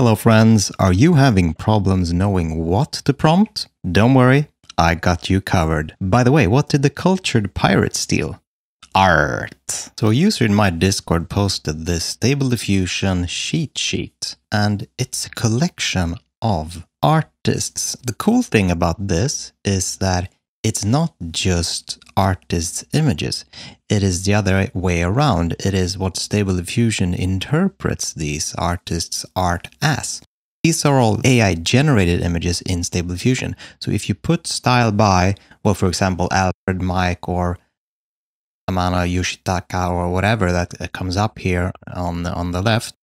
Hello friends, are you having problems knowing what to prompt? Don't worry, I got you covered. By the way, what did the cultured pirate steal? Art. So a user in my Discord posted this Stable Diffusion cheat sheet, and it's a collection of artists. The cool thing about this is that it's not just artists' images. It is the other way around. It is what Stable Diffusion interprets these artists' art as. These are all AI generated images in Stable Diffusion. So if you put style by, well, for example, Alfred Mike or Amano Yoshitaka or whatever that uh, comes up here on the, on the left,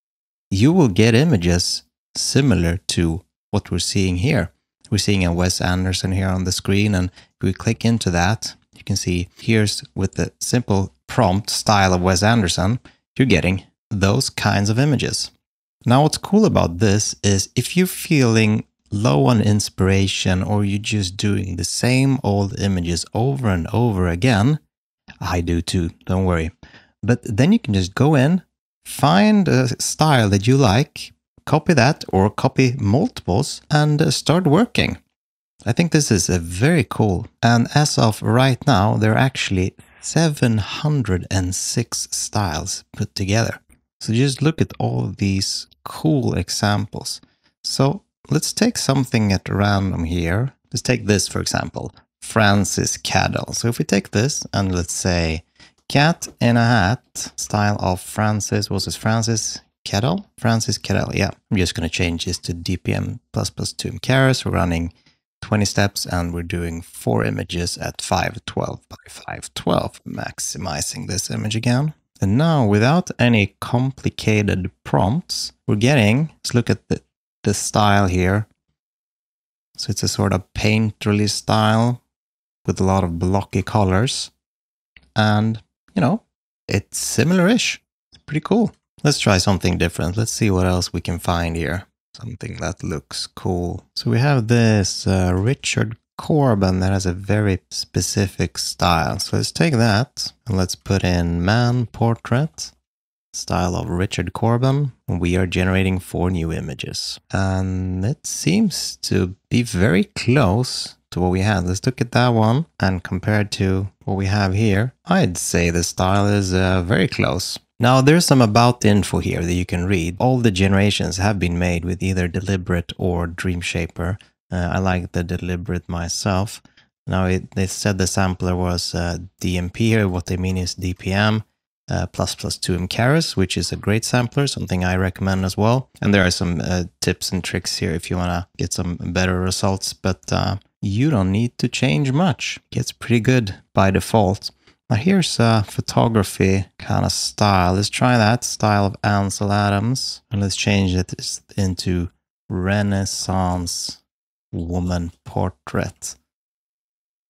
you will get images similar to what we're seeing here. We're seeing a Wes Anderson here on the screen. And if we click into that, you can see here's with the simple prompt style of Wes Anderson, you're getting those kinds of images. Now, what's cool about this is if you're feeling low on inspiration or you're just doing the same old images over and over again, I do too, don't worry. But then you can just go in, find a style that you like, copy that or copy multiples and start working. I think this is a very cool. And as of right now, there are actually 706 styles put together. So just look at all these cool examples. So let's take something at random here. Let's take this, for example, Francis Cadell. So if we take this and let's say cat in a hat, style of Francis, was this Francis Cadell? Francis Cadell, yeah. I'm just going to change this to DPM plus plus 2 in Karras. We're running 20 steps and we're doing four images at 512 by 512, maximizing this image again. And now without any complicated prompts, we're getting, let's look at the, the style here. So it's a sort of painterly style with a lot of blocky colors. And, you know, it's similar-ish. Pretty cool. Let's try something different. Let's see what else we can find here. Something that looks cool. So we have this uh, Richard Corbin that has a very specific style. So let's take that and let's put in man portrait style of Richard Corbin. We are generating four new images. And it seems to be very close to what we had. Let's look at that one and compare it to what we have here. I'd say the style is uh, very close. Now there's some about info here that you can read. All the generations have been made with either deliberate or Dreamshaper. Uh, I like the deliberate myself. Now it, they said the sampler was uh, DMP here. What they mean is DPM uh, plus plus 2M Karras, which is a great sampler, something I recommend as well. And there are some uh, tips and tricks here if you want to get some better results, but uh, you don't need to change much. It gets pretty good by default. Now here's a photography kind of style. Let's try that style of Ansel Adams and let's change it into Renaissance woman portrait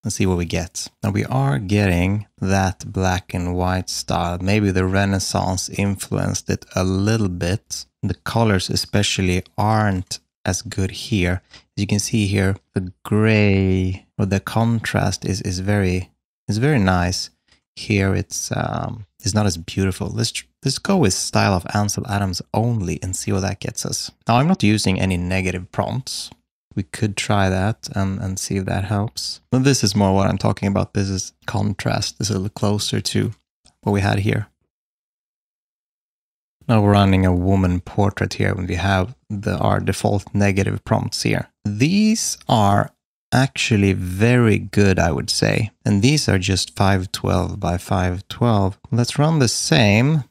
and see what we get. Now we are getting that black and white style. Maybe the Renaissance influenced it a little bit. The colors especially aren't as good here. As you can see here, the gray or the contrast is, is very is very nice. Here it's um, it's not as beautiful. Let's let's go with style of Ansel Adams only and see what that gets us. Now I'm not using any negative prompts. We could try that and, and see if that helps. But this is more what I'm talking about. This is contrast. This is a little closer to what we had here. Now we're running a woman portrait here when we have the our default negative prompts here. These are actually very good, I would say. And these are just 512 by 512. Let's run the same.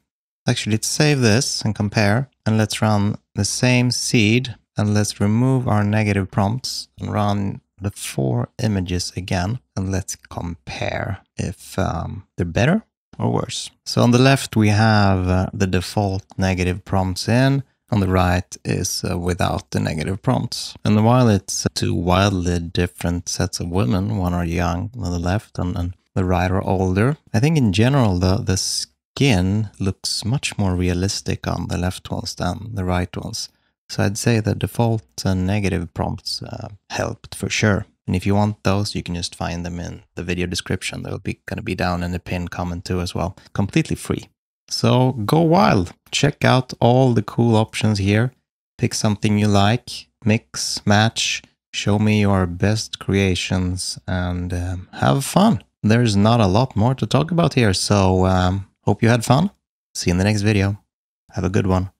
Actually, let's save this and compare. And let's run the same seed. And let's remove our negative prompts and run the four images again. And let's compare if um, they're better or worse. So on the left, we have uh, the default negative prompts in. On the right is uh, without the negative prompts. And while it's two wildly different sets of women, one are young on the left and, and the right are older, I think in general the, the skin looks much more realistic on the left ones than the right ones. So I'd say the default uh, negative prompts uh, helped for sure. And if you want those, you can just find them in the video description. They'll be going to be down in the pinned comment too as well. Completely free. So go wild. Check out all the cool options here. pick something you like, mix, match, show me your best creations, and um, have fun. There's not a lot more to talk about here, so um, hope you had fun. See you in the next video. Have a good one.